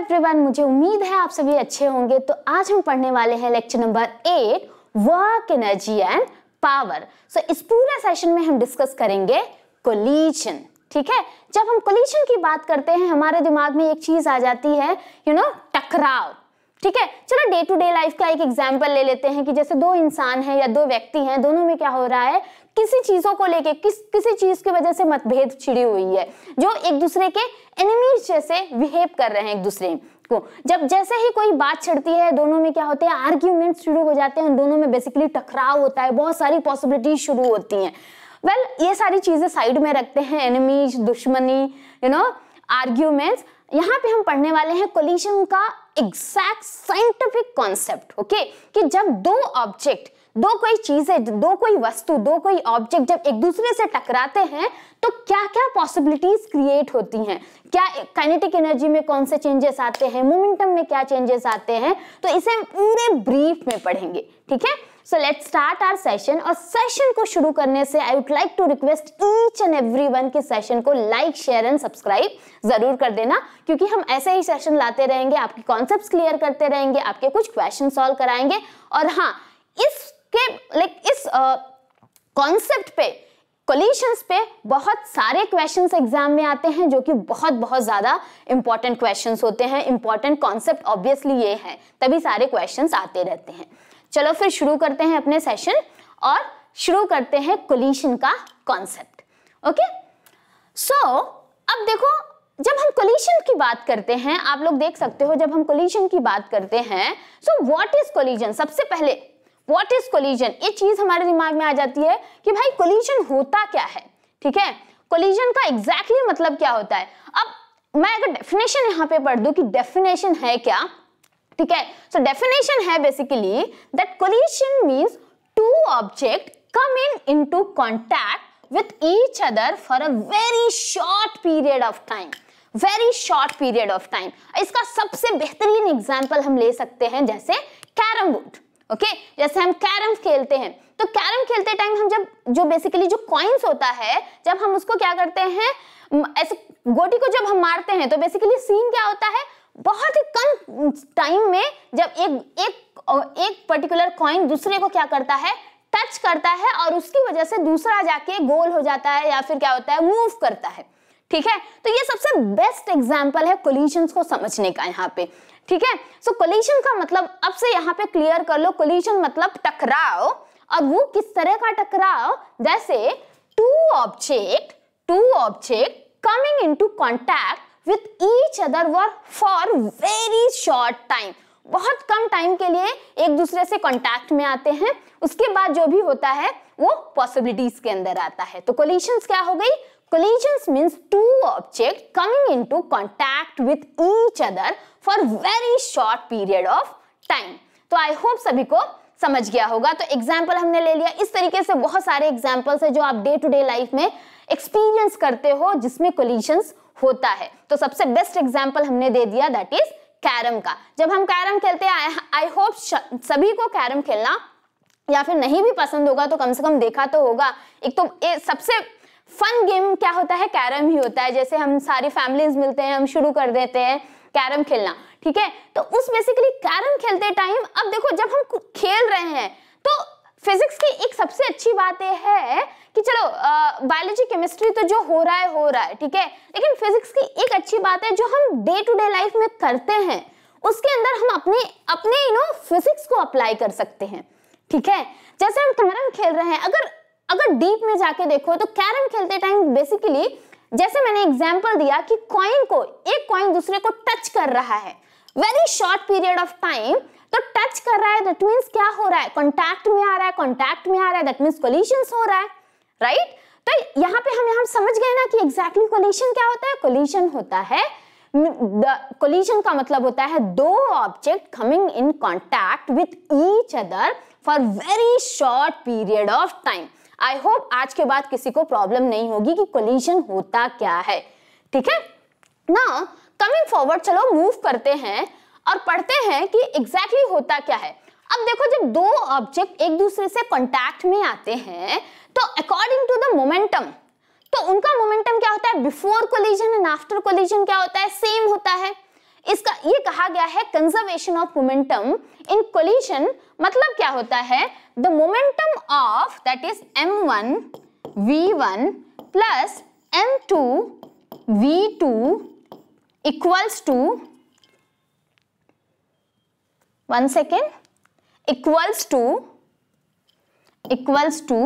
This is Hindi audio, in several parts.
एवरीवन मुझे उम्मीद है आप सभी अच्छे होंगे। तो आज हम पढ़ने वाले हैं lecture number eight work energy and power so इस पूरे सेशन में हम डिस्कस करेंगे कोलिशन ठीक है? जब हम कोलिशन की बात करते हैं, हमारे दिमाग में एक चीज़ आ जाती है यू नो टकराव, ठीक है? चलो डे टू डे लाइफ का एक एग्ज़ाम्पल ले लेते हैं कि जैसे दो इंसान हैं या दो व्यक्ति हैं, दोनों में क्या हो रहा है? किसी चीज़ों को लेके किस किसी चीज़ की वजह से मतभेद छिड़ी हुई है जो एक दूसरे के एनिमीज जैसे बिहेव कर रहे हैं एक दूसरे को। जब जैसे ही कोई बात छिड़ती है दोनों में क्या होते हैं आर्ग्यूमेंट शुरू हो जाते हैं दोनों में बेसिकली टकराव होता है बहुत सारी पॉसिबिलिटीज शुरू होती हैं। वेल well, ये सारी चीज़ें साइड में रखते हैं एनिमीज दुश्मनी यू नो आर्ग्यूमेंट्स यहाँ पे हम पढ़ने वाले हैं कोलिशन का एग्जैक्ट साइंटिफिक कॉन्सेप्ट ओके कि जब दो ऑब्जेक्ट दो कोई चीज़ें, दो कोई वस्तु, दो कोई ऑब्जेक्ट जब एक दूसरे से टकराते हैं तो क्या क्या पॉसिबिलिटीज क्रिएट होती हैं? क्या काइनेटिक एनर्जी में कौन से चेंजेस आते हैं? मोमेंटम में क्या चेंजेस आते हैं? तो इसे पूरे ब्रीफ में पढ़ेंगे, ठीक है? So let start our session और सेशन को शुरू करने से I would like to request each and every one के सेशन को लाइक शेयर एंड सब्सक्राइब ज़रूर कर देना, क्योंकि हम ऐसे ही सेशन लाते रहेंगे, आपके कॉन्सेप्ट क्लियर करते रहेंगे, आपके कुछ क्वेश्चन सॉल्व कराएँगे और हाँ इसके लाइक इस कॉन्सेप्ट पे कोलिशंस पे बहुत सारे क्वेश्चंस एग्ज़ाम में आते हैं, जो कि बहुत बहुत ज़्यादा इंपॉर्टेंट क्वेश्चंस होते हैं। इंपॉर्टेंट कॉन्सेप्ट ऑब्वियसली ये है, तभी सारे क्वेश्चंस आते रहते हैं। चलो फिर शुरू करते हैं अपने सेशन और शुरू करते हैं कोलिशन का कॉन्सेप्ट ओके सो अब देखो, जब हम कोलिशन की बात करते हैं, आप लोग देख सकते हो, जब हम कोलिशन की बात करते हैं सो व्हाट इज़ कोलिजन सबसे पहले व्हाट इज़ कोलिजन ये चीज़ हमारे दिमाग में आ जाती है कि भाई कोलिजन होता क्या है? ठीक है? कोलिजन का एग्जैक्टली exactly मतलब क्या होता है? अब मैं अगर डेफिनेशन यहाँ पे पढ़ दू कि डेफिनेशन है क्या, ठीक है? सो डेफिनेशन है basically that collision means two object come in into contact with each other for a very short period of time very short period of time इसका सबसे बेहतरीन एग्ज़ाम्पल हम ले सकते हैं, जैसे कैरम बोर्ड। ओके? जैसे हम कैरम खेलते हैं। तो कैरम खेलते टाइम हम जब, जो बेसिकली जो कॉइन्स होता है, जब हम उसको क्या करते हैं ऐसे गोटी को जब हम मारते हैं तो बेसिकली सीन क्या होता है? बहुत ही कम टाइम में जब एक एक एक पर्टिकुलर कॉइन दूसरे को क्या करता है? टच करता है और उसकी वजह से दूसरा जाके गोल हो जाता है या फिर क्या होता है? मूव करता है। ठीक है? तो ये सबसे बेस्ट एग्ज़ाम्पल है कोलिशन को समझने का यहाँ पे। ठीक है? सो कोलिशन का मतलब अब से यहाँ पे क्लियर कर लो कोलिशन मतलब टकराव। और वो किस तरह का टकराव? जैसे two object two object coming into contact with each other work for very short time बहुत कम टाइम के लिए एक दूसरे से कांटेक्ट में आते हैं। उसके बाद जो भी होता है, वो पॉसिबिलिटीज के अंदर आता है। तो कोलिशंस क्या हो गई? Collisions means two objects coming into contact with each other for very short period of time तो आई होप सभी को समझ गया होगा। तो एग्ज़ाम्पल हमने ले लिया। इस तरीके से बहुत सारे एग्जाम्पल्स है जो आप डे टू डे लाइफ में एक्सपीरियंस करते हो जिसमें कोलिशंस होता है। तो सबसे बेस्ट एग्ज़ाम्पल हमने दे दिया दैट इज़ कैरम का। जब हम कैरम खेलते हैं आई होप सभी को कैरम खेलना या फिर नहीं भी पसंद होगा तो कम से कम देखा तो होगा। एक तो ए, सबसे फन गेम क्या होता है? कैरम ही होता है। जैसे हम सारी फैमिलीज़ मिलते हैं हम शुरू कर देते हैं। कैरम खेलना, ठीक है? तो उस बेसिकली कैरम खेलते टाइम अब देखो जब हम खेल रहे हैं तो फिजिक्स की एक सबसे अच्छी बात यह है कि चलो बायोलॉजी केमिस्ट्री तो जो हो रहा है, हो रहा है, ठीक है? लेकिन फिजिक्स की एक अच्छी बात है जो हम डे टू डे लाइफ में करते हैं, उसके अंदर हम अपने अपने यू नो फिजिक्स को अप्लाई कर सकते हैं, ठीक है? जैसे हम कैरम खेल रहे हैं, अगर अगर डीप में जाके देखो तो कैरम खेलते टाइम बेसिकली जैसे मैंने एग्ज़ाम्पल दिया कि कॉइन को, एक कॉइन दूसरे को टच कर रहा है। Very short period of time तो टच कर रहा है दैट मींस क्या हो रहा है? कांटेक्ट में आ रहा है कांटेक्ट में आ रहा है दैट मींस कोलिशंस हो रहा है राइट right? तो यहाँ पे हम यहाँ समझ गए ना कि एग्जैक्टली exactly कोलिशन क्या होता है? कोलिशन होता है कोलिशन का मतलब होता है दो object coming in contact with each other for very short period of time I hope आज के बाद किसी को प्रॉब्लम नहीं होगी कि कोलिशन होता क्या है। ठीक है? ना कमिंग फॉरवर्ड चलो मूव करते हैं और पढ़ते हैं कि एग्जैक्टली exactly होता क्या है। अब देखो, जब दो ऑब्जेक्ट एक दूसरे से कांटेक्ट में आते हैं तो अकॉर्डिंग टू द मोमेंटम तो उनका मोमेंटम क्या होता है? Before collision and after collision क्या होता है? सेम होता है। इसका, ये कहा गया है conservation of momentum in collision मतलब क्या होता है? The momentum of that is m1 v1 plus m2 v2 equals to one second equals to equals to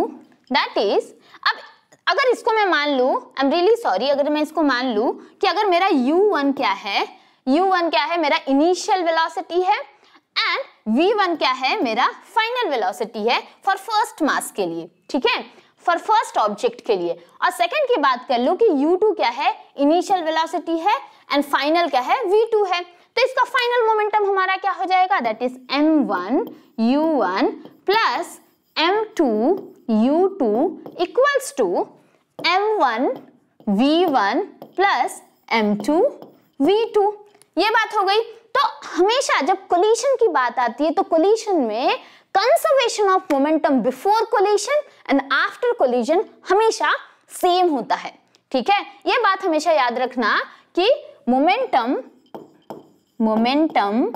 that is अब अगर इसको मैं मान लू आई एम रियली सॉरी अगर मैं इसको मान लू कि अगर मेरा u1 क्या है u1 क्या है, मेरा इनिशियल वेलोसिटी है एंड v1 क्या है? मेरा फाइनल वेलोसिटी है फॉर फ़र्स्ट मास के लिए, ठीक है? फॉर फ़र्स्ट ऑब्जेक्ट के लिए। और सेकंड की बात कर लो कि u2 क्या है? इनिशियल वेलोसिटी है एंड फाइनल क्या है? V2 है। तो इसका फाइनल मोमेंटम हमारा क्या हो जाएगा? That is m1 u1 plus m2 u2 equals to m1 v1 plus m2 v2 ये बात हो गई। तो हमेशा जब कोलिशन की बात आती है तो कोलिशन में conservation of momentum before collision and after collision हमेशा सेम होता है। ठीक है? यह बात हमेशा याद रखना कि momentum momentum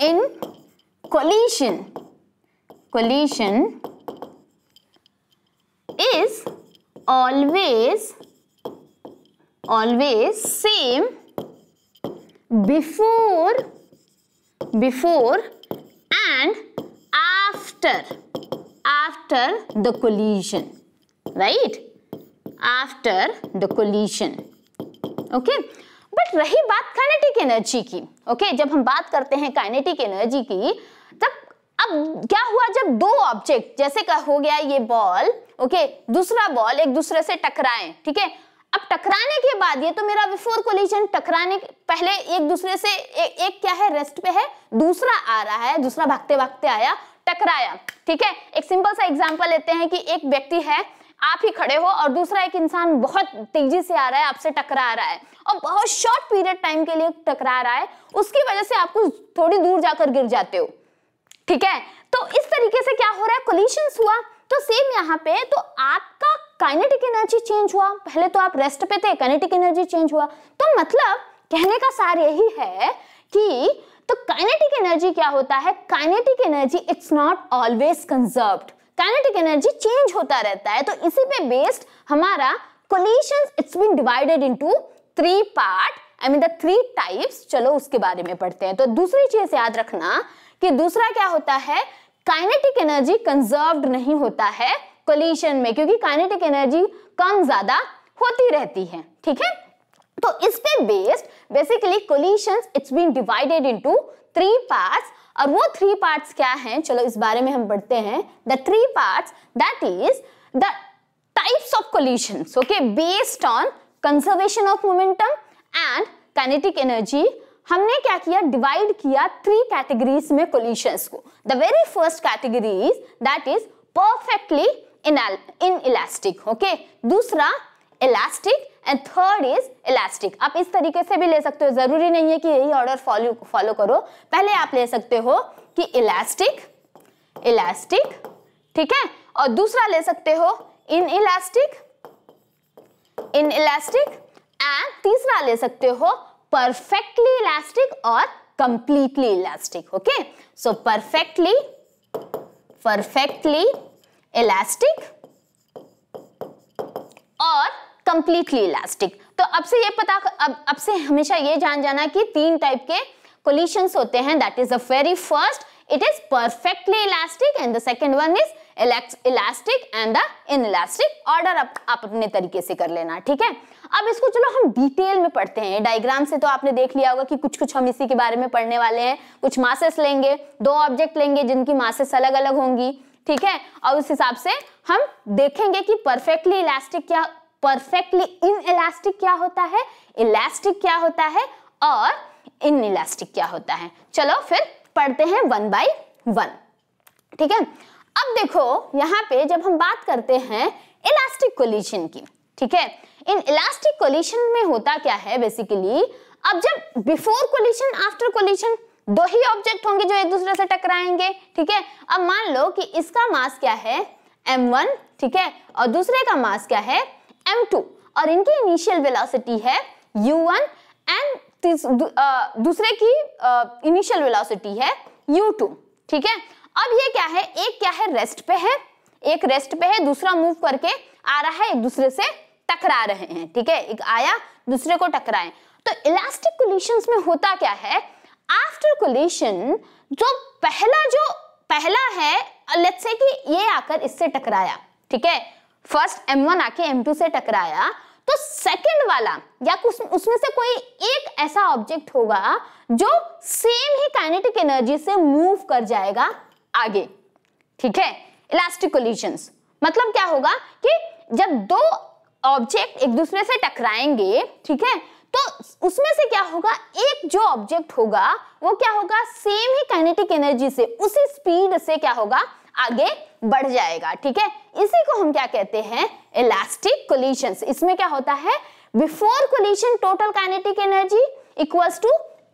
in collision collision is always always same before before and after after the collision, right after the collision, okay but रही बात काइनेटिक एनर्जी की ओके okay? जब हम बात करते हैं काइनेटिक एनर्जी की, तब अब क्या हुआ जब दो ऑब्जेक्ट जैसे का हो गया ये बॉल ओके okay? दूसरा बॉल एक दूसरे से टकराए, ठीक है अब टकराने के बाद ये तो मेरा बिफोर कोलिजन टकराने पहले एक दूसरे से ए, एक क्या है रेस्ट पे है दूसरा आ रहा है दूसरा भागते भागते आया टकराया ठीक है? एक सिंपल सा एग्जांपल लेते हैं कि एक व्यक्ति है आप ही खड़े हो और दूसरा एक इंसान बहुत तेज़ी से आ रहा है आपसे टकरा रहा है और बहुत शॉर्ट पीरियड टाइम के लिए टकरा रहा है उसकी वजह से आपको थोड़ी दूर जाकर गिर जाते हो ठीक है? तो इस तरीके से क्या हो रहा है? कोलिशन हुआ तो सेम यहाँ पे तो आपका काइनेटिक एनर्जी चेंज हुआ। पहले तो आप रेस्ट पे थे काइनेटिक एनर्जी चेंज हुआ। तो मतलब कहने का सार यही है कि तो काइनेटिक एनर्जी क्या होता है? Kinetic energy it's not always conserved kinetic energy change होता रहता है तो इसी पे बेस्ड हमारा collisions it's been divided into three part I mean the three types चलो उसके बारे में पढ़ते हैं। तो दूसरी चीज़ याद रखना कि दूसरा क्या होता है? काइनेटिक एनर्जी कंजर्व्ड नहीं होता है। कोलिशन में, क्योंकि काइनेटिक एनर्जी कम ज़्यादा होती रहती है, ठीक है? तो इस पे based basically collisions it's been divided into three parts और वो थ्री पार्ट्स क्या हैं? चलो इस बारे में हम पढ़ते हैं। The three parts that is the types of collisions okay based on conservation of momentum and kinetic energy हमने क्या किया? डिवाइड किया थ्री कैटेगरीज में कोलिशंस को। The very first category is that is perfectly in inelastic okay दूसरा elastic and third is elastic आप इस तरीके से भी ले सकते हो। ज़रूरी नहीं है कि यही ऑर्डर फॉलो फॉलो करो। पहले आप ले सकते हो कि इलास्टिक इलास्टिक ठीक है? और दूसरा ले सकते हो inelastic inelastic and तीसरा ले सकते हो परफेक्टली इलास्टिक और completely elastic okay so perfectly perfectly elastic और कंप्लीटली इलास्टिक तो अब से ये पता अब अब से हमेशा ये जान जाना कि तीन टाइप के कोलिशंस होते हैं. That is the very first it is perfectly elastic and the second one is elastic and the inelastic. Order आप, आप अपने तरीके से कर लेना ठीक है? अब इसको चलो हम डिटेल में पढ़ते हैं. डायग्राम से तो आपने देख लिया होगा कि कुछ कुछ हम इसी के बारे में पढ़ने वाले हैं. कुछ मासेस लेंगे दो ऑब्जेक्ट लेंगे जिनकी मासेस अलग अलग होंगी. ठीक है? और उस हिसाब से हम देखेंगे कि परफेक्टली इलास्टिक क्या परफेक्टली इन इलास्टिक क्या होता है? इलास्टिक क्या होता है? और इन इलास्टिक क्या होता है? चलो फिर पढ़ते हैं वन बाय वन ठीक है? अब देखो, यहाँ पे जब हम बात करते हैं इलास्टिक कोलिशन की, ठीक है? इन इलास्टिक कोलिशन में होता क्या है बेसिकली अब जब बिफोर कोलिशन आफ्टर कोलिशन दो ही ऑब्जेक्ट होंगे जो एक दूसरे से टकराएँगे, ठीक है? अब मान लो कि इसका मास क्या है? M1 ठीक है? और दूसरे का मास क्या है? M2 और इनकी इनिशियल वेलोसिटी है u1 एंड दूसरे की इनिशियल वेलोसिटी है u2 ठीक है? अब ये क्या है? एक क्या है? रेस्ट पे है। एक रेस्ट पे है, दूसरा मूव करके आ रहा है, एक दूसरे से टकरा रहे हैं, ठीक है? एक आया, दूसरे को टकराए। तो इलास्टिक कोलिशंस में होता क्या है? आफ्टर कोलिशन जो पहला जो पहला है लेट्स से कि ये आकर इससे टकराया ठीक है? फ़र्स्ट M1 आके M2 से टकराया तो सेकंड वाला या उस, उसमें से कोई एक ऐसा ऑब्जेक्ट होगा जो सेम ही काइनेटिक एनर्जी से मूव कर जाएगा आगे ठीक है? इलास्टिक कोलिशंस मतलब क्या होगा कि जब दो ऑब्जेक्ट एक दूसरे से टकराएँगे ठीक है? उसमें से क्या होगा? एक जो ऑब्जेक्ट होगा, वो क्या होगा? सेम ही काइनेटिक एनर्जी से, उसी स्पीड से क्या होगा? आगे बढ़ जाएगा, ठीक है? इसी को हम क्या कहते हैं? इलास्टिक कोलिशन इसमें क्या होता है? Before collision total kinetic energy equals to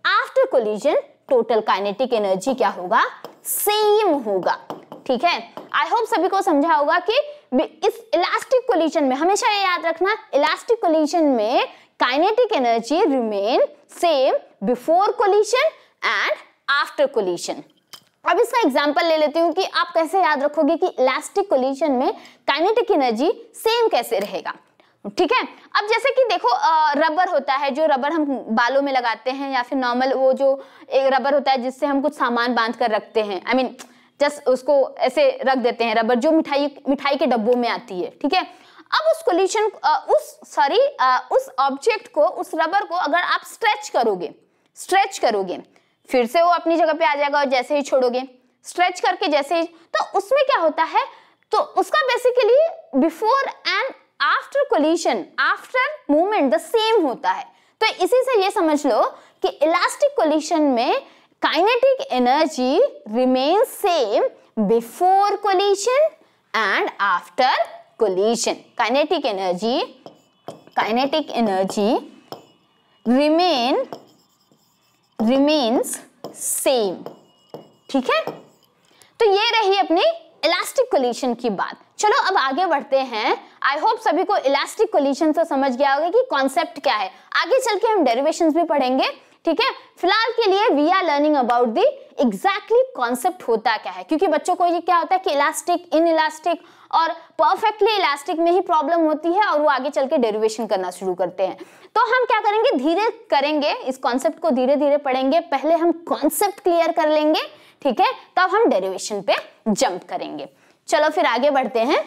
after collision total kinetic energy क्या होगा? सेम होगा, ठीक है? आई होप सभी को समझा होगा कि इस इलास्टिक कोलिशन में, हमेशा ये याद रखना इलास्टिक कोलिशन में kinetic energy remain same before collision and after collision अब इसका एग्ज़ाम्पल ले लेती हूँ कि आप कैसे याद रखोगे कि इलास्टिक कोलिशन में काइनेटिक एनर्जी सेम कैसे रहेगा। ठीक है? अब जैसे कि देखो रबर होता है, जो रबर हम बालों में लगाते हैं या फिर नॉर्मल वो जो एक रबर होता है, जिससे हम कुछ सामान बाँध कर रखते हैं। आई मीन जस्ट उसको ऐसे रख देते हैं रबर जो मिठाई मिठाई के डब्बों में आती है। ठीक है? अब उस कोलिशन उस सॉरी उस ऑब्जेक्ट को, उस रबर को अगर आप स्ट्रेच करोगे स्ट्रेच करोगे, फिर से वो अपनी जगह पे आ जाएगा और जैसे ही छोड़ोगे। स्ट्रेच करके जैसे ही तो उसमें क्या होता है? तो उसका basically before and after collision after movement the same होता है। तो इसी से ये समझ लो कि इलास्टिक कोलिशन में kinetic energy remain same before collision and after collision kinetic energy kinetic energy remain remains same ठीक है? तो ये रही अपनी इलास्टिक कोलिशन की बात। चलो अब आगे बढ़ते हैं। आई होप सभी को इलास्टिक कोलिशन से समझ गया होगा कि कॉन्सेप्ट क्या है। आगे चल के हम डेरिवेशंस भी पढ़ेंगे। ठीक है? फ़िलहाल के लिए we are learning about the exactly concept होता क्या है? क्योंकि बच्चों को ये क्या होता है कि इलास्टिक इन इलास्टिक और परफेक्टली इलास्टिक में ही प्रॉब्लम होती है और वो आगे चल के डेरिवेशन करना शुरू करते हैं। तो हम क्या करेंगे? धीरे करेंगे, इस कॉन्सेप्ट को धीरे धीरे पढ़ेंगे। पहले हम कॉन्सेप्ट क्लियर कर लेंगे, ठीक है? तब हम डेरिवेशन पे जंप करेंगे। चलो फिर आगे बढ़ते हैं।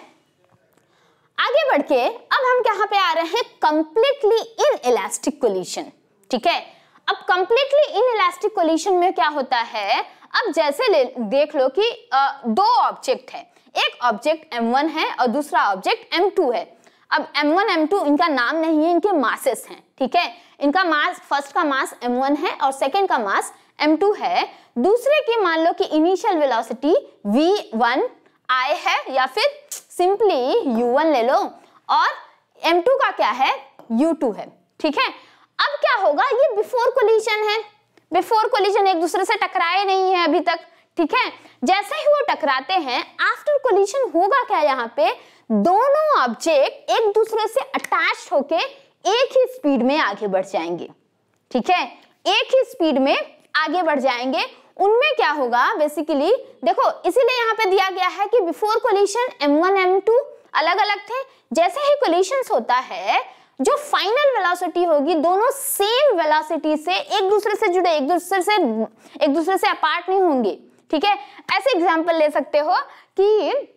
आगे बढ़ के अब हम कहाँ पे आ रहे हैं कंप्लीटली इन इलास्टिक कोलिशन ठीक है? अब कंप्लीटली इन इलास्टिक कोलिशन में क्या होता है? अब जैसे देख लो कि आ, दो ऑब्जेक्ट है। एक ऑब्जेक्ट m1 है और दूसरा ऑब्जेक्ट m2 है। अब m1 m2 इनका नाम नहीं है इनके मासेस हैं ठीक है? इनका मास फ़र्स्ट का मास m1 है और सेकंड का मास m2 है। दूसरे की मान लो कि इनिशियल वेलोसिटी v1 i है या फिर सिंपली u1 ले लो और m2 का क्या है? U2 है ठीक है? अब क्या होगा? ये बिफोर कोलिशन है। बिफोर कोलिशन एक दूसरे से टकराए नहीं है अभी तक, ठीक है? जैसे ही वो टकराते हैं आफ्टर कोलिशन होगा क्या यहाँ पे? दोनों ऑब्जेक्ट एक दूसरे से अटैच होके एक ही स्पीड में आगे बढ़ जाएँगे, ठीक है? एक ही स्पीड में आगे बढ़ जाएँगे। उनमें क्या होगा? बेसिकली देखो, इसीलिए यहाँ पे दिया गया है कि बिफोर कोलिशन M1 M2 अलग अलग थे। जैसे ही कोलिशन होता है जो फाइनल वेलोसिटी होगी, दोनों सेम वेलोसिटी से एक दूसरे से जुड़े, एक दूसरे से, एक दूसरे से अपार्ट नहीं होंगे, ठीक है? ऐसे एग्ज़ाम्पल ले सकते हो कि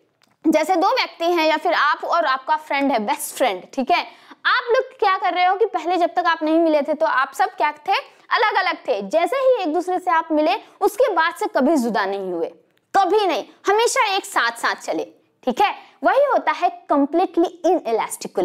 जैसे दो व्यक्ति हैं या फिर आप और आपका फ्रेंड है बेस्ट फ्रेंड ठीक है? आप लोग क्या कर रहे हो कि पहले जब तक आप नहीं मिले थे तो आप सब क्या थे? अलग अलग थे। जैसे ही एक दूसरे से आप मिले, उसके बाद से कभी जुदा नहीं हुए, कभी नहीं, हमेशा एक साथ साथ चले, ठीक है? वही होता है कंप्लीटली इन इलास्टिक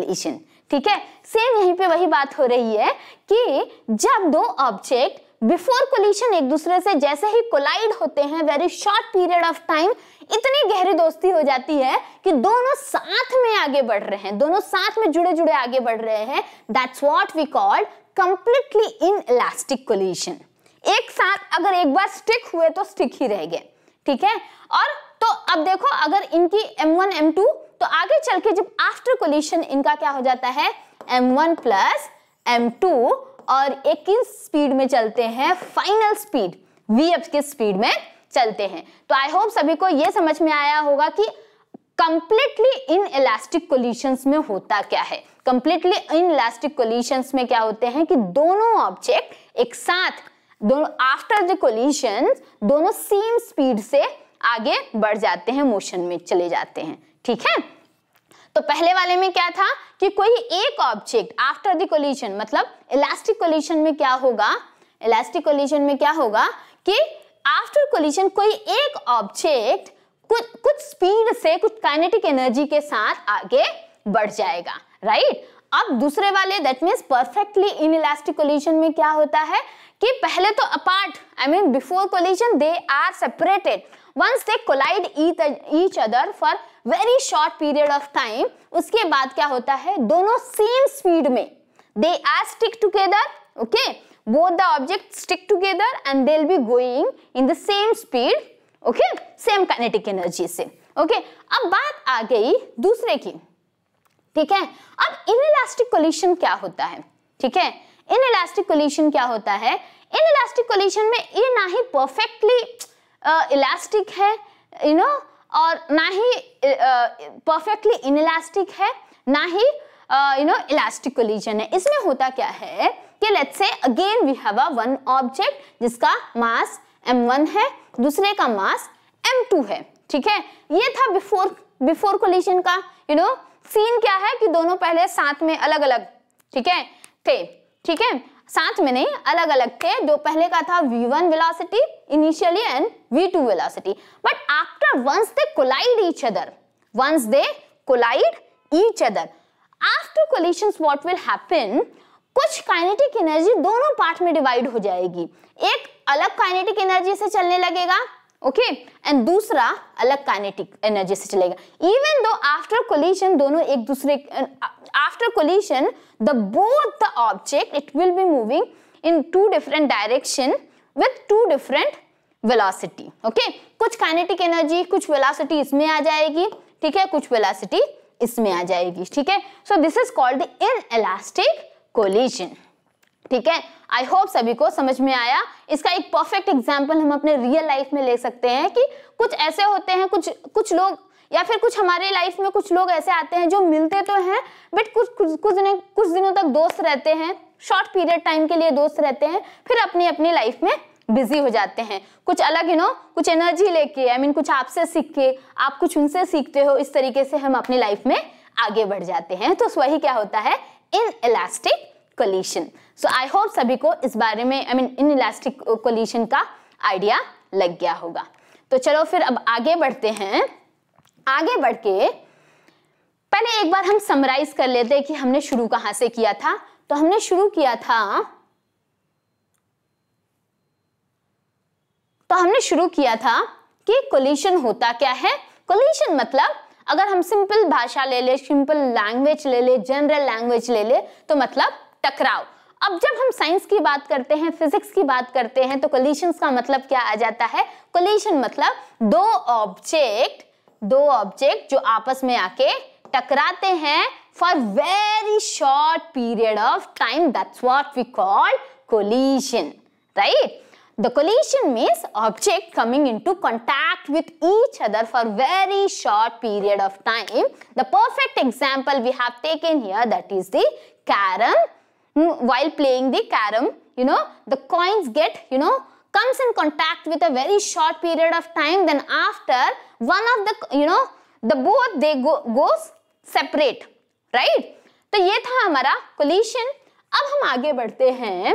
ठीक है? सेम यहीं पे वही बात हो रही है कि जब दो ऑब्जेक्ट बिफोर कोलिशन एक दूसरे से जैसे ही कोलाइड होते हैं very short period of time इतनी गहरी दोस्ती हो जाती है कि दोनों साथ में आगे बढ़ रहे हैं, दोनों साथ में जुड़े जुड़े आगे बढ़ रहे हैं। That's what we call completely inelastic collision एक साथ अगर एक बार स्टिक हुए तो स्टिक ही रह गए, ठीक है? और तो अब देखो, अगर इनकी M1 M2 तो आगे चल के जब आफ्टर कोलिशन इनका क्या हो जाता है? M one plus M two और एक स्पीड में चलते हैं? फाइनल स्पीड वी के स्पीड में चलते हैं? तो आई होप सभी को यह समझ में आया होगा कि कंप्लीटली इन इलास्टिक कोलिशंस में होता क्या है? कंप्लीटली इन इलास्टिक कोलिशंस में क्या होते हैं कि दोनों ऑब्जेक्ट एक साथ, दोनों आफ्टर द कोलिशन दोनों सेम स्पीड से आगे बढ़ जाते हैं मोशन में चले जाते हैं। ठीक है? तो पहले वाले में क्या था कि कोई एक ऑब्जेक्ट आफ्टर द कोलिशन मतलब इलास्टिक कोलिशन में क्या होगा? इलास्टिक कोलिशन में क्या होगा कि आफ्टर कोलिशन कोई एक ऑब्जेक्ट कुछ कुछ स्पीड से, कुछ काइनेटिक एनर्जी के साथ आगे बढ़ जाएगा राइट अब दूसरे वाले that means perfectly inelastic collision में क्या होता है कि पहले तो apart I mean before collision they are separated once they collide each other for very short period of time उसके बाद क्या होता है? दोनों सेम स्पीड में। They are stick together okay both the objects stick together and they'll be going in the same speed, okay? Same kinetic energy से, okay? अब बात आ गई दूसरे की, ठीक है? अब इनइलास्टिक कोलिशन क्या होता है? ठीक है? इनइलास्टिक कोलिशन क्या होता है? इनइलास्टिक कोलिशन में ये ना ही परफेक्टली इलास्टिक है यू नो और ना ही परफेक्टली uh, इनइलास्टिक है ना ही यू नो इलास्टिक कोलिशन है। इसमें होता क्या है कि let's say again we have a one object जिसका मास m1 है दूसरे का मास m2 है ठीक है? ये था बिफोर बिफोर कोलिशन का यू नो सीन क्या है कि दोनों पहले साथ में अलग अलग ठीक है थे ठीक है? साथ में नहीं अलग अलग थे जो पहले का था v1 velocity initially and v2 velocity but after once they collide each other once they collide each other after collisions what will happen कुछ काइनेटिक एनर्जी दोनों पार्ट में डिवाइड हो जाएगी। एक अलग काइनेटिक एनर्जी से चलने लगेगा ओके okay? एंड दूसरा अलग काइनेटिक एनर्जी से चलेगा। इवन दो आफ्टर कोलिशन दोनों एक दूसरे after collision the both the object it will be moving in two different direction with two different velocity okay कुछ काइनेटिक एनर्जी कुछ वेलोसिटी इसमें आ जाएगी, ठीक है? कुछ वेलोसिटी इसमें आ जाएगी, ठीक है? So this is called in elastic collision ठीक है? आई होप सभी को समझ में आया। इसका एक परफेक्ट एग्ज़ाम्पल हम अपने रियल लाइफ में ले सकते हैं कि कुछ ऐसे होते हैं, कुछ कुछ लोग, या फिर कुछ हमारे लाइफ में कुछ लोग ऐसे आते हैं जो मिलते तो हैं बट कुछ कुछ कुछ दिनों कुछ दिनों तक दोस्त रहते हैं शॉर्ट पीरियड टाइम के लिए दोस्त रहते हैं फिर अपनी अपनी लाइफ में बिज़ी हो जाते हैं। कुछ अलग यू नो? कुछ एनर्जी लेके आई I मीन mean, कुछ आपसे सीख के आप कुछ उनसे सीखते हो इस तरीके से हम अपनी लाइफ में आगे बढ़ जाते हैं। तो वही क्या होता है? In elastic collision so I hope सभी को इस बारे में I mean in elastic collision का आइडिया लग गया होगा। तो चलो फिर अब आगे बढ़ते हैं। आगे बढ़ के पहले एक बार हम समराइज कर लेते हैं कि हमने शुरू कहाँ से किया था। तो हमने शुरू किया था। तो हमने शुरू किया था कि कोलिशन होता क्या है? कोलिशन मतलब अगर हम सिंपल भाषा ले ले सिंपल लैंग्वेज ले ले जनरल लैंग्वेज ले ले तो मतलब टकराव। अब जब हम साइंस की बात करते हैं फिजिक्स की बात करते हैं तो कोलिशंस का मतलब क्या आ जाता है? कोलिशन मतलब दो ऑब्जेक्ट दो ऑब्जेक्ट जो आपस में आके टकराते हैं for very short period of time. That's what we call collision, right? The collision means object coming into contact with each other for very short period of time. The perfect example we have taken here that is the carom. Hmm, while playing the carom, you know, the coins get, you know, comes in contact with a very short period of time. Then after, one of the, you know, the both they go, goes separate right? तो ये था हमारा कोलिशन अब हम आगे बढ़ते हैं।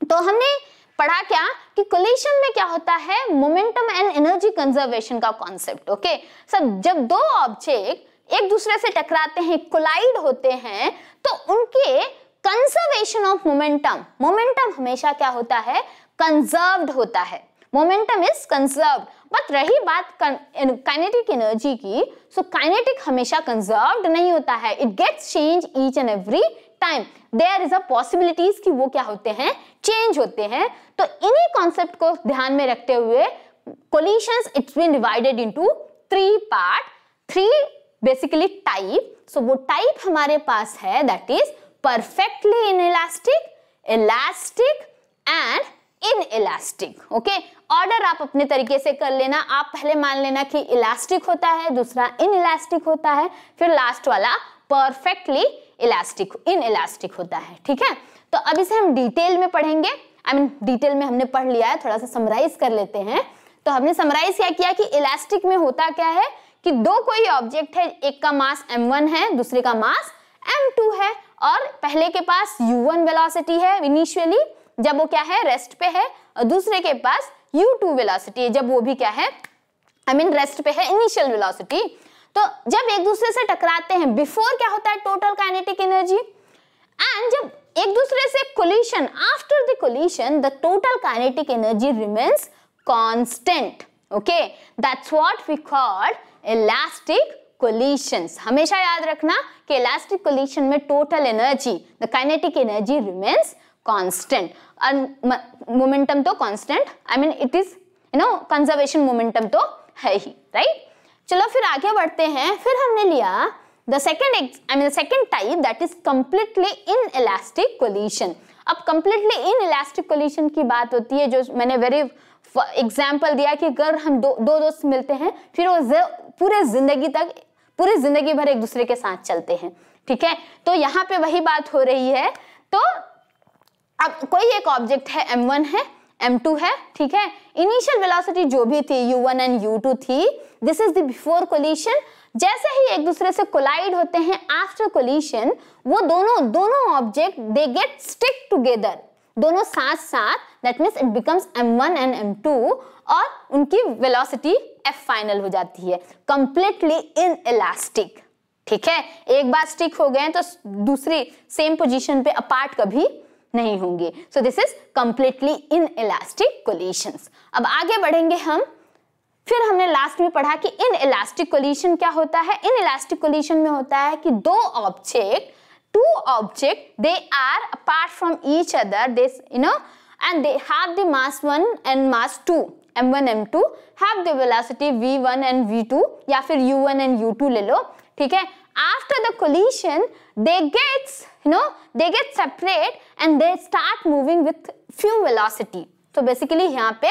तो हमने पढ़ा क्या कि कोलिशन में क्या होता है? मोमेंटम एंड एनर्जी कंजर्वेशन का कॉन्सेप्ट ओके सर जब दो ऑब्जेक्ट एक दूसरे से टकराते हैं कोलाइड होते हैं तो उनके कंजर्वेशन ऑफ़ मोमेंटम मोमेंटम हमेशा क्या होता है? कंजर्व्ड होता है। मोमेंटम इज़ कंजर्व्ड बट रही बात काइनेटिक एनर्जी की सो so काइनेटिक हमेशा कंजर्व्ड नहीं होता है। It gets change each and every time there is a possibilities कि वो क्या होते हैं? चेंज होते हैं। तो इन्हीं कॉन्सेप्ट को ध्यान में रखते हुए collisions it's been divided into three part three basically type so वो टाइप हमारे पास है that is perfectly inelastic elastic and in elastic okay order आप अपने तरीके से कर लेना। आप पहले मान लेना कि इलास्टिक होता है, दूसरा इन इलास्टिक होता है, फिर लास्ट वाला परफेक्टली इलास्टिक इन इलास्टिक होता है, ठीक है? तो अब इसे हम डिटेल में पढ़ेंगे। आई मीन डिटेल में हमने पढ़ लिया है, थोड़ा सा समराइज कर लेते हैं। तो हमने समराइज क्या किया कि इलास्टिक में होता क्या है कि दो कोई ऑब्जेक्ट है, एक का मास m1 है, दूसरे का मास m2 है, और पहले के पास u1 वेलोसिटी है इनिशियली जब वो क्या है रेस्ट पे है, और दूसरे के पास u2 वेलोसिटी है, जब वो भी क्या है? आई मीन रेस्ट पे है इनिशियल वेलोसिटी तो जब एक दूसरे से टकराते हैं बिफोर क्या होता है? टोटल काइनेटिक एनर्जी एंड जब एक दूसरे से collision after the collision the total kinetic energy remains constant okay that's what we call elastic collisions हमेशा याद रखना कि इलास्टिक कोलिशन में total energy the kinetic energy remains constant और मोमेंटम तो constant I mean it is you know conservation momentum तो है ही, right? फिर आगे बढ़ते हैं। फिर हमने लिया the second I mean second type that is completely in elastic collision अब कंप्लीटली इन इलास्टिक कोलिशन की बात होती है, जो मैंने वेरी एग्ज़ाम्पल दिया कि अगर हम दो दो दोस्त मिलते हैं, फिर वो पूरे ज़िंदगी तक, पूरी ज़िंदगी भर एक दूसरे के साथ चलते हैं, ठीक है? तो यहाँ पे वही बात हो रही है। तो अब कोई एक ऑब्जेक्ट है m1 है m2 है, ठीक है? इनिशियल वेलोसिटी जो भी थी u1 एंड u2 थी this is the before collision जैसे ही एक दूसरे से कोलाइड होते हैं आफ्टर कोलिशन वो दोनों दोनों object they get stick together दोनों साथ साथ that means it becomes m1 and m2 और उनकी वेलोसिटी f फाइनल हो जाती है। कंप्लीटली इन इलास्टिक ठीक है? एक बार स्टिक हो गए तो दूसरी सेम पोजीशन पे अपार्ट कभी नहीं होंगे। So this is completely in elastic collisions अब आगे बढ़ेंगे हम। फिर हमने लास्ट में पढ़ा कि इन इलास्टिक कोलिशन क्या होता है? इन इलास्टिक कोलिशन में होता है कि दो object two object they are apart from each other they you know and they have the mass 1 and mass 2 m1 m2 have the velocity v1 and v2 या फिर u1 and u2 ले लो, ठीक है? After the collision, they gets you know they get separate and they start moving with few velocity so basically यहाँ पे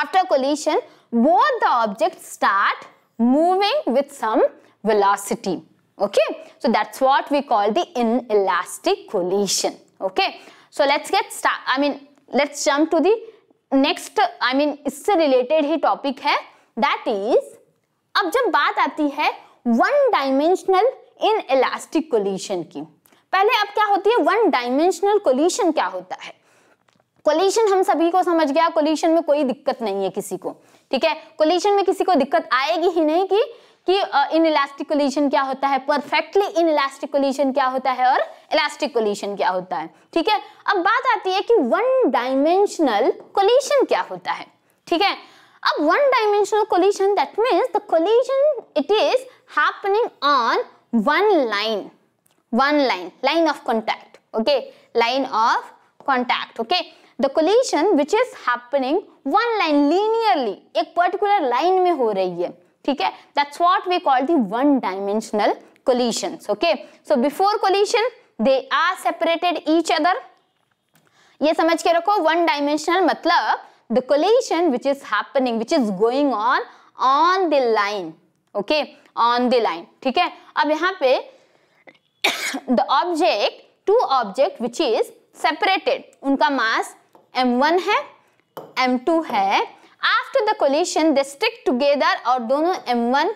after collision both the objects start moving with some velocity okay so that's what we call the inelastic collision okay so let's get start i mean let's jump to the next i mean इससे related ही topic है that is अब जब बात आती है one dimensional in elastic collision की पहले अब क्या होती है? वन डायमेंशनल कोलिशन क्या होता है? कोलिशन हम सभी को समझ गया कोलिशन में कोई दिक्कत नहीं है किसी को, ठीक है? कोलिशन में किसी को दिक्कत आएगी ही नहीं कि कि इन इलास्टिक कोलिशन क्या होता है? परफेक्टली इन इलास्टिक कोलिशन क्या होता है? और इलास्टिक कोलिशन क्या होता है? ठीक है? अब बात आती है कि वन डायमेंशनल कोलिशन क्या होता है? ठीक है? अब one dimensional collision that means the collision it is happening on one line one line line of contact okay line of contact okay the collision which is happening one line linearly एक पर्टिकुलर लाइन में हो रही है, ठीक है? That's what we call the one dimensional collisions, okay? So, before collision, they are separated each other. ये समझ के रखो वन डायमेंशनल मतलब the collision which is happening which is going on on the line okay on the line ठीक है? अब यहाँ पे the object two object which is separated उनका मास m1 है m2 है. After the collision they stick together और दोनों m1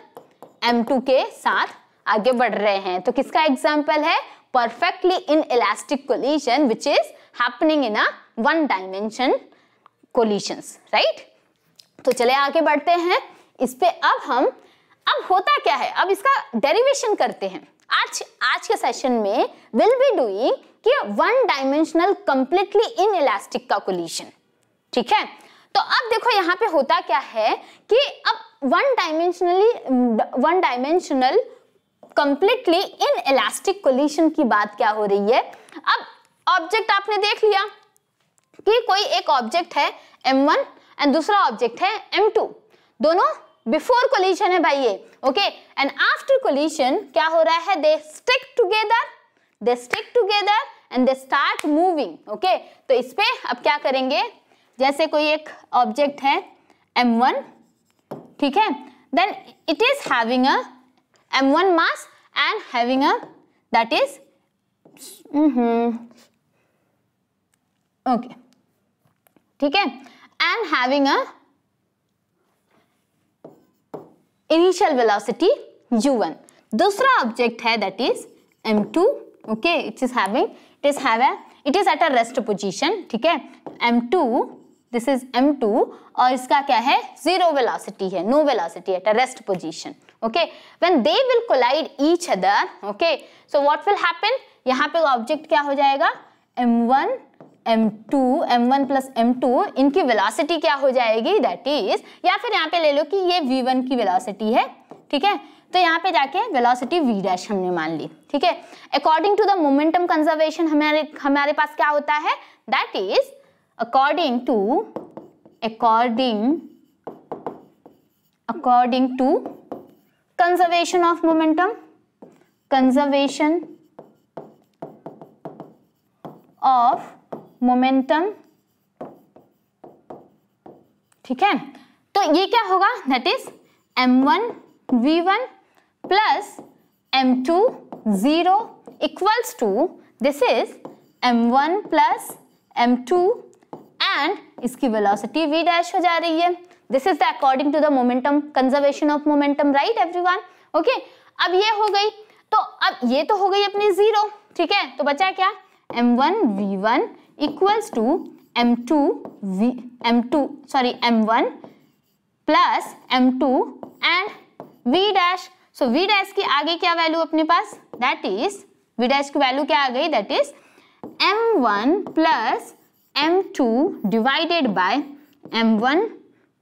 m2 के साथ आगे बढ़ रहे हैं. तो किसका एग्ज़ाम्पल है? Perfectly in elastic collision which is happening in a one dimension collisions right तो चले आगे बढ़ते हैं. इस पे अब हम, अब होता क्या है? अब इसका डेरिवेशन करते हैं. आज आज के सेशन में विल बी डूइंग कि one dimensional completely in elastic का कोलिशन ठीक है? तो अब देखो यहाँ पे होता क्या है कि अब one dimensionally one dimensional completely in elastic collision की बात क्या हो रही है? अब ऑब्जेक्ट आपने देख लिया कि कोई एक ऑब्जेक्ट है m1 एंड दूसरा ऑब्जेक्ट है m2 दोनों बिफोर कोलिशन है भाई ये ओके एंड आफ्टर कोलिशन क्या हो रहा है? They stick together they stick together and they start moving okay तो इस पे अब क्या करेंगे? जैसे कोई एक ऑब्जेक्ट है m1 ठीक है? Then it is having a m1 mass and having a that is okay ठीक है? And having a initial velocity u1 दूसरा ऑब्जेक्ट है that is m2 okay it is having it is have it is at a rest position ठीक है? M2 दिस इज़ m2 और इसका क्या है? ज़ीरो वेलोसिटी है no velocity at a rest position okay when they will collide each other okay so what will happen यहाँ पे ऑब्जेक्ट क्या हो जाएगा? M1 m2 m1 plus m2 इनकी वेलोसिटी क्या हो जाएगी? दैट इज़ या फिर यहाँ पे ले लो कि ये v1 की वेलोसिटी है, ठीक है? तो यहाँ पे जाके वेलोसिटी v डैश हमने मान ली, ठीक है? According to the momentum conservation हमारे हमारे पास क्या होता है? That is according to according according to conservation of momentum conservation of momentum ठीक है? तो ये क्या होगा? That is m1 v1 plus m2 zero equals to this is m1 plus m2 and इसकी वेलोसिटी v डैश हो जा रही है। This is the according to the momentum conservation of momentum right everyone okay अब ये हो गई। तो अब ये तो हो गई अपनी ज़ीरो ठीक है? तो बचा क्या? M1 v1 equals to m2 v m2 sorry m1 plus m2 and v dash so v dash की आगे क्या वैल्यू अपने पास that is v dash की वैल्यू क्या आ गई that is m1 plus m2 divided by m1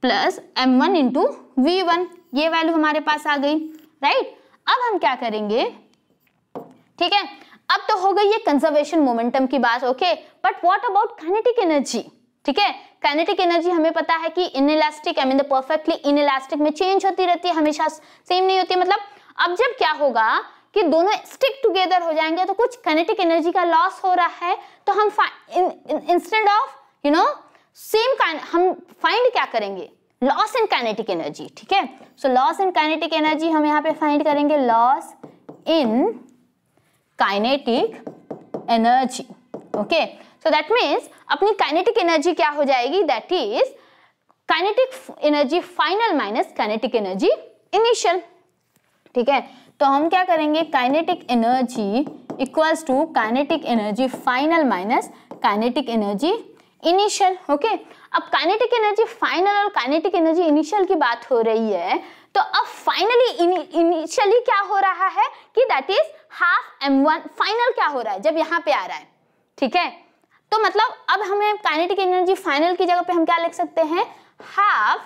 plus m1 into v1 ये वैल्यू हमारे पास आ गई राइट right? अब हम क्या करेंगे ठीक है अब तो हो गई ये कंजर्वेशन मोमेंटम की बात okay but what about kinetic energy ठीक है? काइनेटिक एनर्जी हमें पता है कि inelastic I mean the perfectly inelastic में चेंज होती रहती है, हमेशा सेम नहीं होती। मतलब अब जब क्या होगा कि दोनों स्टिक टुगेदर हो जाएँगे तो कुछ काइनेटिक एनर्जी का लॉस हो रहा है तो हम instead of you know same हम फाइंड क्या करेंगे? लॉस इन काइनेटिक एनर्जी ठीक है? So loss in kinetic energy हम यहाँ पे फाइंड करेंगे loss in kinetic energy okay so that means अपनी काइनेटिक एनर्जी क्या हो जाएगी? That is kinetic energy final minus kinetic energy initial ठीक है? तो हम क्या करेंगे? Kinetic energy equals to kinetic energy final minus kinetic energy initial okay अब काइनेटिक एनर्जी फाइनल और काइनेटिक एनर्जी इनिशियल की बात हो रही है तो अब फाइनली इनिशियली क्या हो रहा है? कि that is half M one final क्या हो रहा है? जब यहाँ पे आ रहा है, ठीक है? तो मतलब अब हमें काइनेटिक एनर्जी फाइनल की जगह पे हम क्या लिख सकते हैं? Half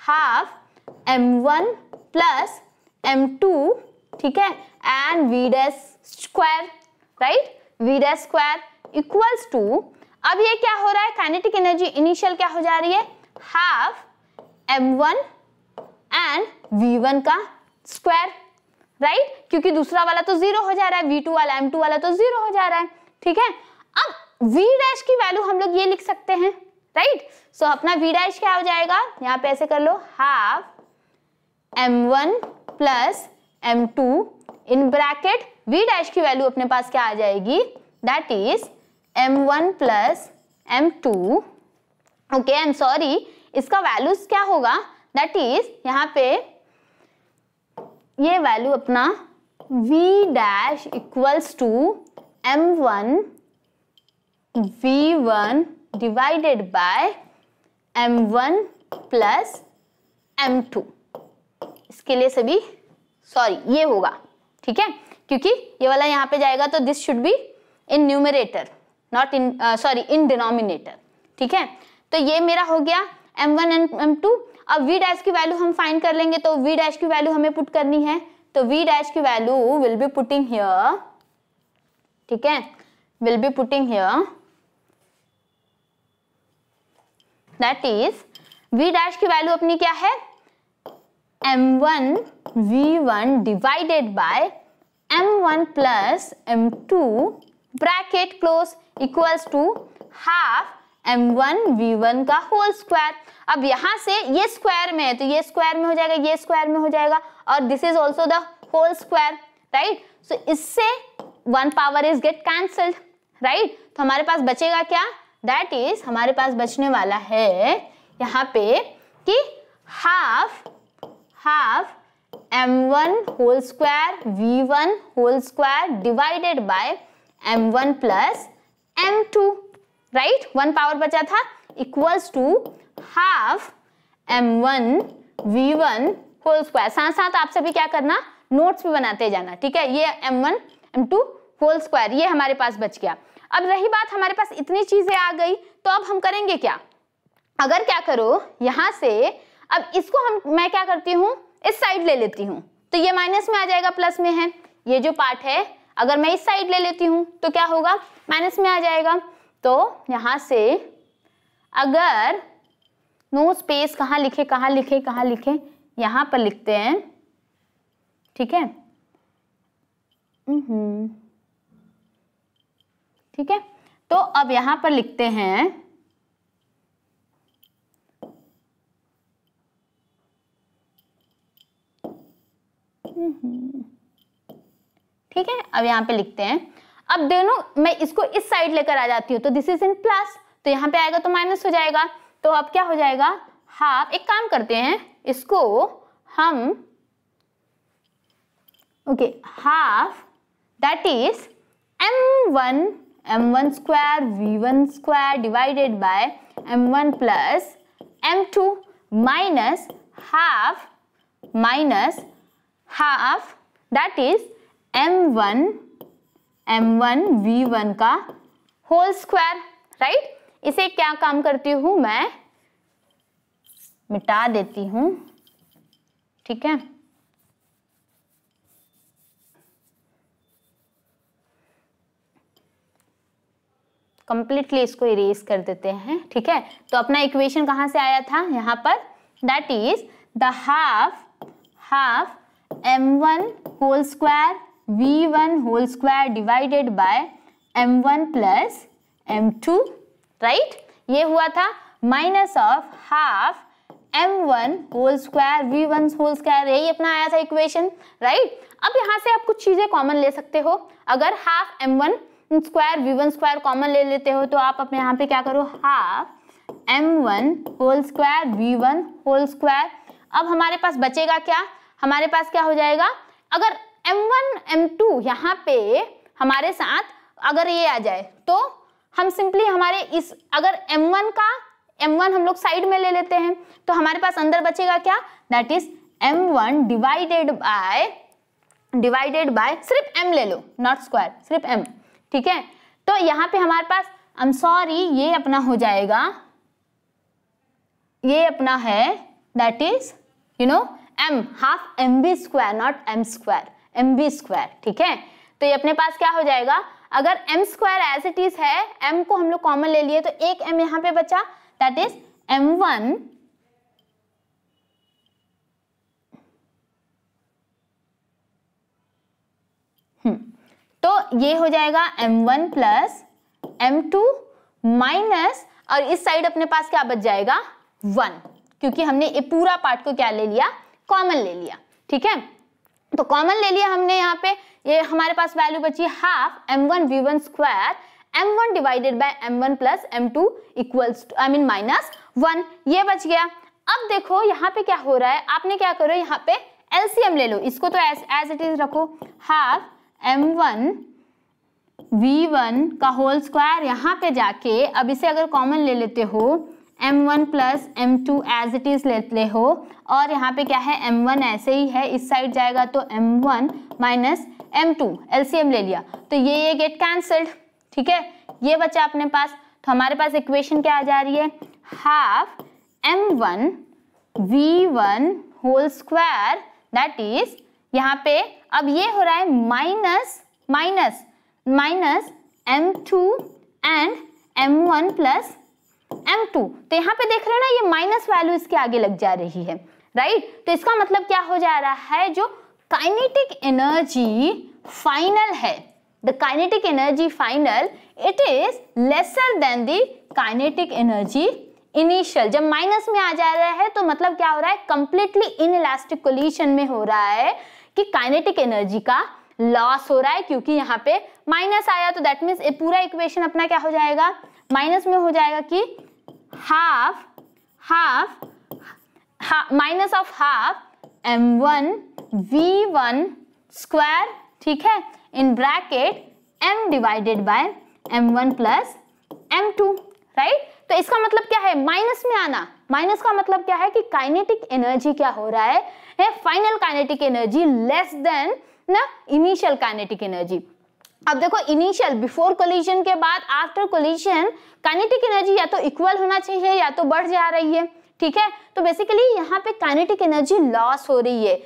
half M one plus M two ठीक है? And V dash square right V dash square equals to अब ये क्या हो रहा है? काइनेटिक एनर्जी इनिशियल क्या हो जा रही है? Half M one and V one का स्क्वायर राइट right? क्योंकि दूसरा वाला तो ज़ीरो हो जा रहा है वी टू वाला एम टू वाला तो ज़ीरो हो जा रहा है। ठीक है? अब वी डैश की वैल्यू हम लोग ये लिख सकते हैं। Right right? सो so, अपना वी डैश क्या हो जाएगा? यहाँ पे ऐसे कर लो half M one plus M two in bracket V dash की वैल्यू अपने पास क्या आ जाएगी? That is M one plus M two okay I am sorry इसका वैल्यूज़ क्या होगा? दैट इज़ यहाँ पे ये वैल्यू अपना v dash equals to M one V one divided by M one plus M two इसके लिए सभी सॉरी ये होगा, ठीक है? क्योंकि ये वाला यहाँ पे जाएगा तो this should be in numerator not in sorry in denominator ठीक है? तो ये मेरा हो गया M one and M two अब वी डैश की वैल्यू हम फाइंड कर लेंगे तो वी डैश की वैल्यू हमें पुट करनी है। तो वी डैश की value will be putting here ठीक है? Will be putting here that is V dash की वैल्यू अपनी क्या है? M one V one divided by M one plus M two bracket close equals to half M one V one का होल स्क्वायर अब यहाँ से ये स्क्वायर में है तो ये स्क्वायर में हो जाएगा, ये स्क्वायर में हो जाएगा, और this is also the whole square right so इससे one power is get cancelled right तो हमारे पास बचेगा क्या? दैट इज़ हमारे पास बचने वाला है यहाँ पे कि half half M one whole square V one whole square divided by M one plus M two right one power बचा था equals to half M one V one whole square साथ साथ आप सभी क्या करना नोट्स भी बनाते जाना, ठीक है? ये M one M two whole square ये हमारे पास बच गया। अब रही बात, हमारे पास इतनी चीज़ें आ गई तो अब हम करेंगे क्या? अगर क्या करो, यहाँ से, अब इसको हम, मैं क्या करती हूँ? इस साइड ले लेती हूँ। तो ये माइनस में आ जाएगा प्लस में है। ये जो पार्ट है, अगर मैं इस साइड ले लेती हूँ तो क्या होगा? माइनस में आ जाएगा। तो यहाँ से, अगर नो स्पेस कहाँ लिखे कहाँ लिखे कहाँ लिखे? यहाँ पर लिखते हैं। ठीक है? हम्म। ठीक है? तो अब यहाँ पर लिखते हैं। ठीक है? अब यहाँ पे लिखते हैं। अब दोनों, मैं इसको इस साइड लेकर आ जाती हूँ तो दिस इज़ इन प्लस तो यहाँ पे आएगा तो माइनस हो जाएगा। तो अब क्या हो जाएगा? हाफ़ एक काम करते हैं, इसको हम okay half that is M one M one square V one square divided by M one plus M two minus half minus half that is M one M one V one का होल स्क्वायर राइट इसे क्या काम करती हूँ मैं? मिटा देती हूँ। ठीक है? कंप्लीटली इसको इरेज कर देते हैं। ठीक है? तो अपना इक्वेशन कहाँ से आया था? यहाँ पर। That is the half half M one whole square V one whole square divided by M one plus M two right? ये हुआ था minus of half M one whole square, V one whole square, यही अपना आया था इक्वेशन, राइट? अब यहाँ से आप कुछ चीज़ें कॉमन ले सकते हो। अगर half m one square, v one square common ले लेते हो तो आप अपने यहाँ पे क्या करो? Half m one whole square, v one whole square. अब हमारे पास बचेगा क्या? हमारे पास क्या हो जाएगा? अगर एम वन, एम टू यहाँ पे हमारे साथ अगर ये आ जाए तो हम सिंपली हमारे इस, अगर m1 का m1 हम लोग साइड में ले लेते हैं तो हमारे पास अंदर बचेगा क्या? That is m1 divided by divided by सिर्फ़ m ले लो नॉट स्क्वायर सिर्फ़ m, ठीक है? तो यहाँ पे हमारे पास आई एम सॉरी ये अपना हो जाएगा, ये अपना है that is you know m half m b square not m square m b square ठीक है? तो ये अपने पास क्या हो जाएगा? अगर m square as it is है एम को हम लोग कॉमन ले लिए तो एक एम यहाँ पे बचा दैट इज़ एम वन तो ये हो जाएगा m one plus m two minus और इस साइड अपने पास क्या बच जाएगा? वन क्योंकि हमने ये पूरा पार्ट को क्या ले लिया? कॉमन ले लिया, ठीक है? तो कॉमन ले लिया हमने यहाँ पे ये हमारे पास वैल्यू बची half m one v one square m one divided by m one plus m two equals I mean minus one ये बच गया। अब देखो यहाँ पे क्या हो रहा है। आपने क्या करो, यहाँ पे एलसीएम ले लो। इसको तो एज इट इज़ रखो। Half m one v one का होल स्क्वायर यहाँ पे जाके, अब इसे अगर कॉमन ले लेते हो m one plus m two as it is लेते हो। और यहाँ पे क्या है? एम वन ऐसे ही है। इस साइड जाएगा तो m one minus m two LCM ले लिया। तो ये ये गेट कैंसल्ड ठीक है? ये बचा अपने पास। तो हमारे पास इक्वेशन क्या आ जा रही है? Half m one v one whole square that is यहाँ पे अब ये हो रहा है minus minus minus m two and m one plus M2 तो यहाँ पे देख रहे हो ना, ये माइनस वैल्यू इसके आगे लग जा रही है राइट तो इसका मतलब क्या हो जा रहा है, जो काइनेटिक एनर्जी फाइनल है, the kinetic energy final, it is lesser than the kinetic energy initial जब माइनस में आ जा रहा है तो मतलब क्या हो रहा है कंप्लीटली इन इलास्टिक कोलिशन में हो रहा है कि काइनेटिक एनर्जी का लॉस हो रहा है, क्योंकि यहाँ पे माइनस आया तो दैट मीन्स पूरा इक्वेशन अपना क्या हो जाएगा माइनस में हो जाएगा कि half half minus of half m one v one square, ठीक है? In bracket m divided by m one plus m two right तो इसका मतलब क्या है? माइनस में आना। माइनस का मतलब क्या है कि काइनेटिक एनर्जी क्या हो रहा है? Final kinetic energy less than ना इनिशियल काइनेटिक एनर्जी अब देखो इनिशियल बिफोर कोलिजन के बाद आफ्टर कोलिजन काइनेटिक एनर्जी या तो इक्वल होना चाहिए या तो बढ़ जा रही है, ठीक है? तो बेसिकली यहाँ पे काइनेटिक एनर्जी लॉस हो रही है।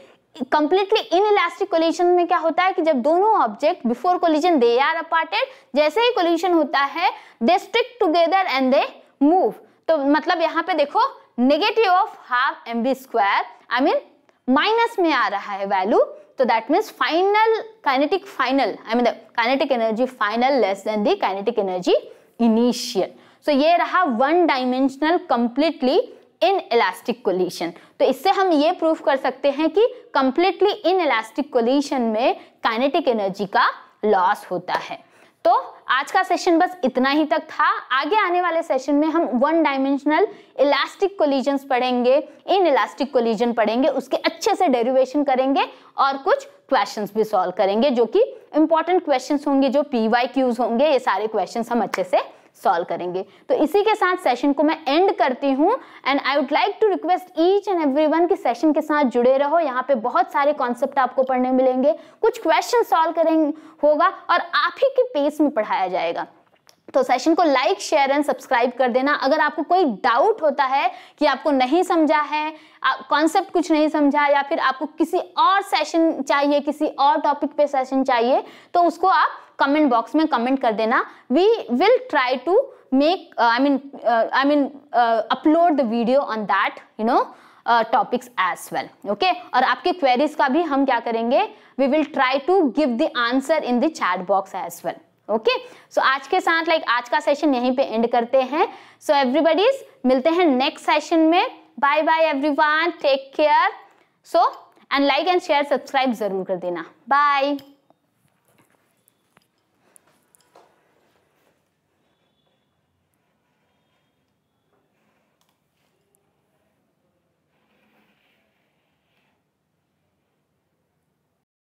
कंप्लीटली इन इलास्टिक कोलिजन में क्या होता है कि जब दोनों object before collision they are aparted जैसे ही कोलिजन होता है they stick together and they move तो मतलब यहाँ पे देखो negative of half m b square I mean minus में आ रहा है वैल्यू तो that means final kinetic final I mean kinetic energy final less than the kinetic energy initial so ये रहा one dimensional completely inelastic collision तो इससे हम ये प्रूफ कर सकते हैं कि कंप्लीटली इन इलास्टिक कोलिशन में काइनेटिक एनर्जी का लॉस होता है। तो आज का सेशन बस इतना ही तक था। आगे आने वाले सेशन में हम वन डायमेंशनल इलास्टिक कोलिजन पढ़ेंगे। इन इलास्टिक कोलिजन पढ़ेंगे, उसके अच्छे से डेरिवेशन करेंगे और कुछ क्वेश्चन भी सॉल्व करेंगे, जो कि इंपॉर्टेंट क्वेश्चन होंगे, जो पी वाई क्यूज होंगे, ये सारे क्वेश्चन हम अच्छे से सॉल्व करेंगे। तो इसी के साथ सेशन को मैं एंड करती हूँ and I would like to request each and everyone की सेशन के साथ जुड़े रहो। यहाँ पे बहुत सारे कॉन्सेप्ट आपको पढ़ने मिलेंगे। कुछ क्वेश्चन सॉल्व करेंगे होगा और आप ही के पेस में पढ़ाया जाएगा। तो सेशन को लाइक शेयर एंड सब्सक्राइब कर देना। अगर आपको कोई डाउट होता है कि आपको नहीं समझा है कॉन्सेप्ट कुछ नहीं समझा या फिर आपको किसी और सेशन चाहिए, किसी और टॉपिक पे सेशन चाहिए तो उसको आप कमेंट बॉक्स में कमेंट कर देना। We will try to make I mean I mean upload the video on that you know topics as well okay और आपके क्वेरीज का भी हम क्या करेंगे? We will try to give the answer in the chat box as well okay so आज के साथ लाइक like, आज का सेशन यहीं पे एंड करते हैं। सो so, एवरीबडीज मिलते हैं नेक्स्ट सेशन में। Bye bye everyone take care so and like and share subscribe ज़रूर कर देना। बाय